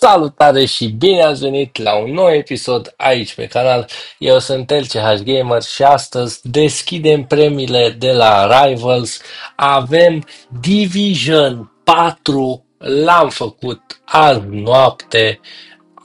Salutare și bine ați venit la un nou episod aici pe canal. Eu sunt LCH Gamer și astăzi deschidem premiile de la Rivals. Avem Division 4, l-am făcut azi noapte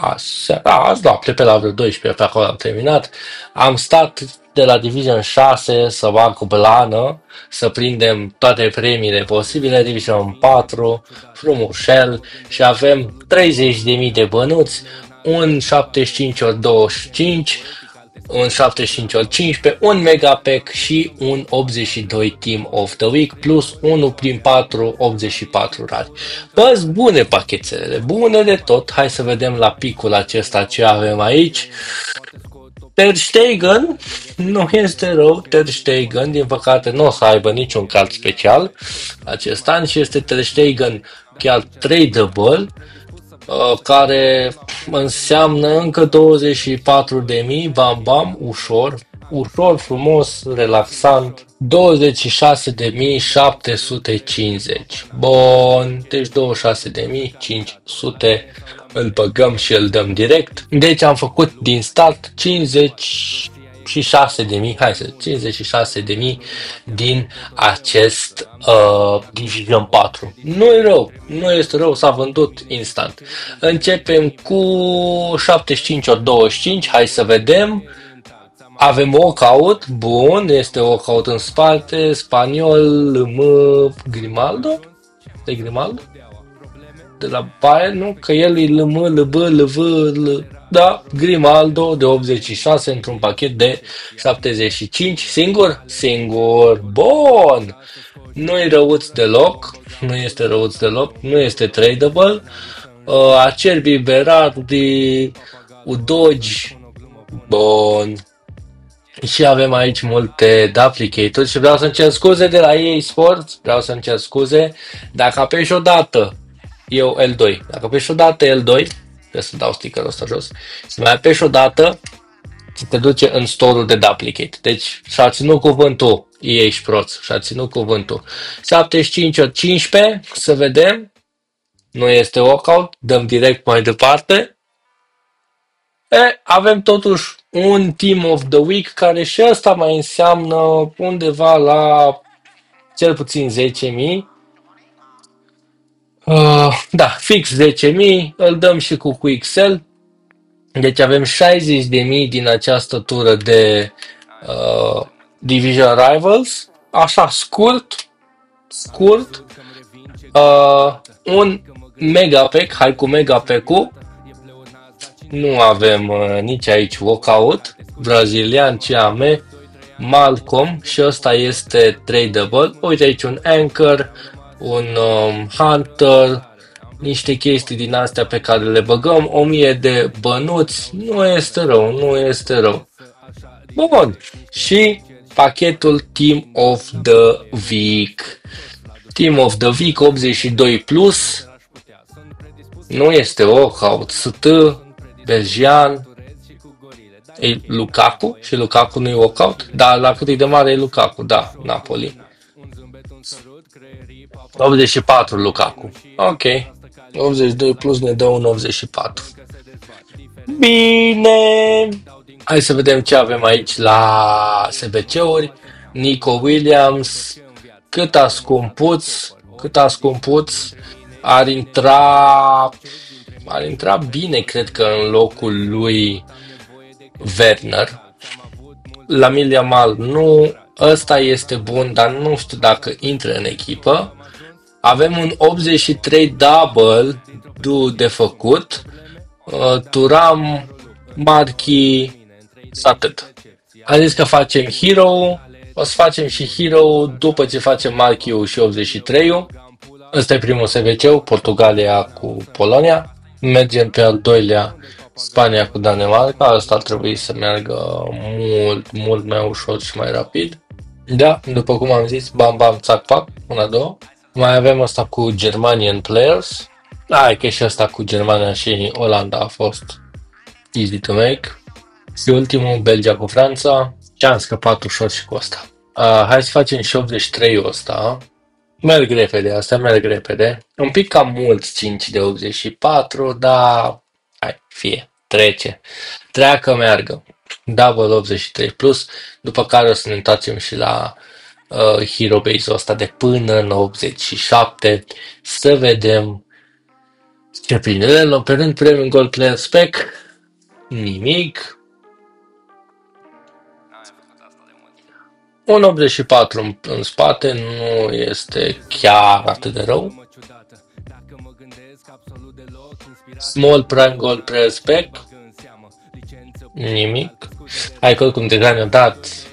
Așa, da, azi noapte pe la vreo 12 pe acolo am terminat. Am stat de la Division 6 să bag cu blană, să prindem toate premiile posibile, Division 4, frumușel și avem 30.000 de bănuți, un 75 ori 25 un 75 ori 15, un Megapack și un 82 Team of the Week plus 1 prin 4, 84 rari. Bă, bune pachetele, bune de tot. Hai să vedem la picul acesta ce avem aici. Ter Stegen nu este rău, Ter Stegen, din păcate nu o să aibă niciun card special acest an și este Ter Stegen chiar tradable Uh, care înseamnă încă 24 de mii, bam bam, ușor, ușor, frumos, relaxant, 26.750. Bun, deci 26.500 îl băgăm și îl dăm direct. Deci am făcut din start 50 56 de mii, hai să 56 de mii din acest uh, Division 4. Nu e rău, nu este rău, s-a vândut instant. Începem cu 75 ori 25, hai să vedem. Avem walkout, bun, este walkout în spate, spaniol, M, Grimaldo? De Grimaldo? De la Bayern, nu? Că el e LM, LB, LV, L... Da, Grimaldo de 86 într-un pachet de 75. Singur? Singur. Bun! Nu e răuț deloc. Nu este răuț deloc. Nu este tradable. Uh, Acerbi Berardi, Udogi. Bun. Și avem aici multe duplicate și vreau să-mi cer scuze de la EA Sports, vreau să-mi cer scuze dacă apeși o dată eu L2, dacă apeși o dată L2, Trebuie să dau stickerul ăsta jos. Să mai apeși o dată, ți te duce în store de duplicate. Deci și-a ținut cuvântul EA și proț, și-a ținut cuvântul. 75 ori 15, să vedem. Nu este walkout, dăm direct mai departe. E, avem totuși un Team of the Week care și asta mai înseamnă undeva la cel puțin 10.000 Uh, da, fix 10.000, îl dăm și cu QXL. Deci avem 60.000 din această tură de uh, Division Rivals. Așa, scurt, scurt. Uh, un Megapack, hai cu Megapack-ul. Nu avem uh, nici aici walkout. Brazilian, CAM, Malcolm și ăsta este tradable. Uite aici un Anchor, un um, Hunter, niște chestii din astea pe care le băgăm, o mie de bănuți, nu este rău, nu este rău. Bun, și pachetul Team of the Week. Team of the Week 82 plus, nu este walkout, ST, Belgian, e Lukaku și Lukaku nu e walkout? Da, la cât e de mare e Lukaku, da, Napoli. 84 Lukaku. Ok. 82 plus ne dă un 84. Bine! Hai să vedem ce avem aici la SBC-uri. Nico Williams, cât a scumpuț, cât a scumpuț, ar intra, ar intra bine, cred că în locul lui Werner. La Miliamal nu, ăsta este bun, dar nu știu dacă intră în echipă. Avem un 83 double de făcut. Uh, Turam, Marchi, atât. Am zis că facem Hero, o să facem și Hero după ce facem Marchi și 83 Ăsta e primul SVC, Portugalia cu Polonia. Mergem pe al doilea Spania cu Danemarca. Asta ar trebui să meargă mult, mult mai ușor și mai rapid. Da, după cum am zis, bam bam, țac pac, una, două. Mai avem asta cu Germanian Players. Da, că și asta cu Germania și Olanda a fost easy to make. Și ultimul, Belgia cu Franța. Și am scăpat ușor și cu asta. Uh, hai să facem și 83 ăsta. Merg repede, asta merg repede. Un pic cam mult 5 de 84, dar hai, fie, trece. Treacă, meargă. Double 83 plus, după care o să ne întoarcem și la uh, Hero Base-ul ăsta de până în 87, să vedem ce prinde. Le pe rând, Premium Gold Player Spec, nimic. Un 84 în, în spate nu este chiar atât de rău. Small Prime Gold Player Spec, nimic. Hai că oricum deja ne-a dat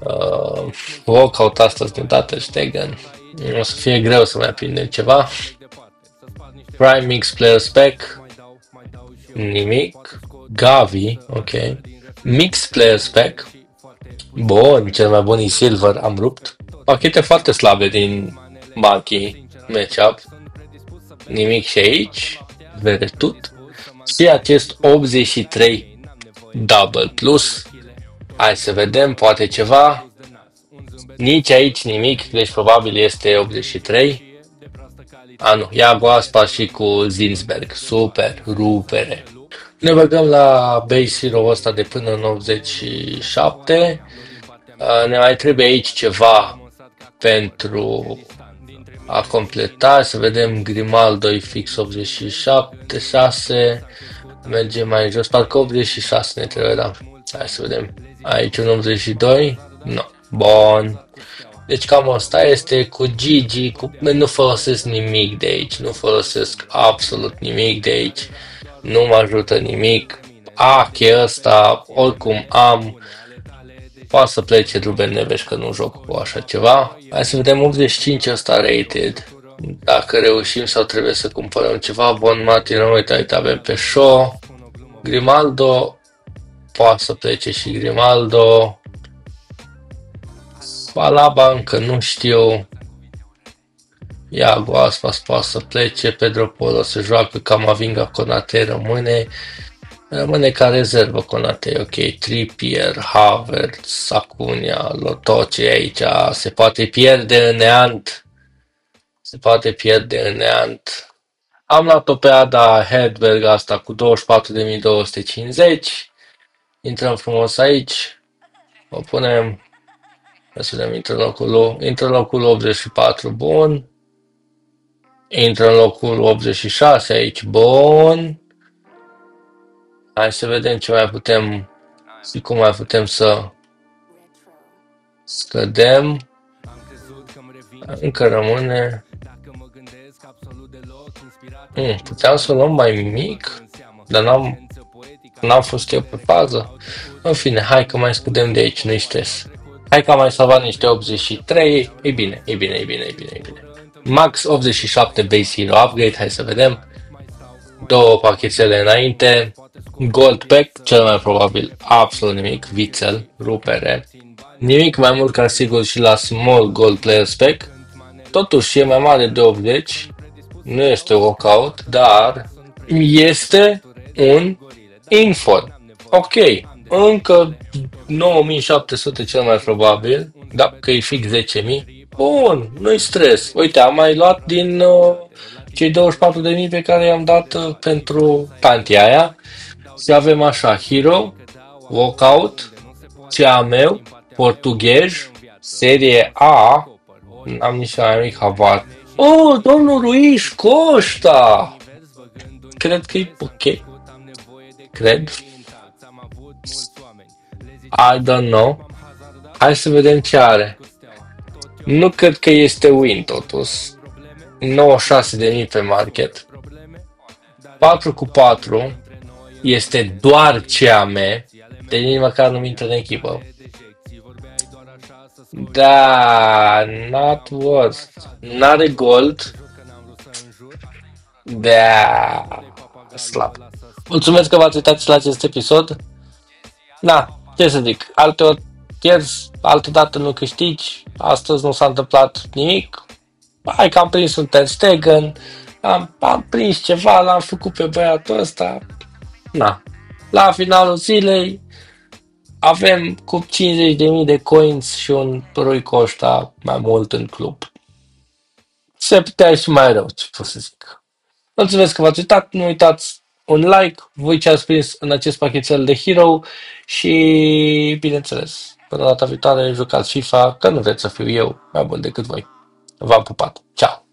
uh, walkout astăzi din dată Stegen. O să fie greu să mai prindem ceva. Prime Mix Player Spec, nimic. Gavi, ok. Mix Player Spec, bun, cel mai bun e Silver, am rupt. Pachete foarte slabe din Monkey Matchup. Nimic și aici, veretut. Și acest 83 Double Plus. Hai să vedem, poate ceva. Nici aici nimic, deci probabil este 83. A, nu, ia Goaspa și cu Zinsberg. Super, rupere. Ne băgăm la base hero ăsta de până în 87. Ne mai trebuie aici ceva pentru a completa, să vedem Grimaldo fix 87, 6, mergem mai jos, parcă 86 ne trebuie, da. Hai să vedem. Aici un 82, nu, no. bun. Deci cam asta este cu Gigi, cu... nu folosesc nimic de aici, nu folosesc absolut nimic de aici, nu mă ajută nimic. Ache ăsta, oricum am, poate să plece Ruben Neves că nu joc cu așa ceva. Hai să vedem 85 ăsta rated. Dacă reușim sau trebuie să cumpărăm ceva, Bon Martin, uite, uite, avem pe show. Grimaldo, poate să plece și Grimaldo. Alaba încă nu știu. Iago Aspas poate să plece, Pedro Polo să joacă, Camavinga Conate rămâne. Rămâne ca rezervă Conate, ok, Trippier, Havertz, Acuna, Lotoce aici, se poate pierde în neant. Se poate pierde în neant. Am luat-o pe Ada Hedberg asta cu 24.250. Intrăm frumos aici. O punem să vedem, intră în locul, intră în locul 84, bun. Intră în locul 86 aici, bun. Hai să vedem ce mai putem și cum mai putem să scădem. Încă rămâne. Hmm, puteam să o luăm mai mic, dar n-am, n-am fost eu pe fază. În fine, hai că mai scădem de aici, nu-i stres. Hai că am mai salvat niște 83. E bine, e bine, e bine, e bine, e bine. Max 87 base hero upgrade, hai să vedem. Două pachetele înainte. Gold pack, cel mai probabil absolut nimic. Vițel, rupere. Nimic mai mult ca sigur și la small gold player spec. Totuși e mai mare de 80. Nu este walkout, dar este un info. Ok, încă 9700 cel mai probabil, da, că e fix 10.000. Bun, nu-i stres. Uite, am mai luat din uh, cei 24.000 pe care i-am dat uh, pentru pantia aia. Și avem așa, Hero, Walkout, cea meu, portughez, serie A, am nici mai mic habar. Oh, domnul Ruiz Costa! Cred că e ok. Cred. I don't know. Hai să vedem ce are. Nu cred că este win totuși. 96.000 pe market. 4 cu 4 este doar CAM, de nici măcar nu intră în echipă. Da, not worth. N-are gold. Da, slab. Mulțumesc că v-ați uitat la acest episod. Na, ce să zic, alte ori pierzi, altă dată nu câștigi, astăzi nu s-a întâmplat nimic, hai că am prins un Ter Stegen, am, am prins ceva, l-am făcut pe băiatul ăsta, na, la finalul zilei, avem cu 50.000 de coins și un Rui Costa mai mult în club. Se putea și mai rău, ce pot să zic. Mulțumesc că v-ați uitat, nu uitați un like, voi ce ați prins în acest pachetel de Hero și, bineînțeles, până data viitoare jucați FIFA, că nu vreți să fiu eu mai bun decât voi. V-am pupat. Ciao!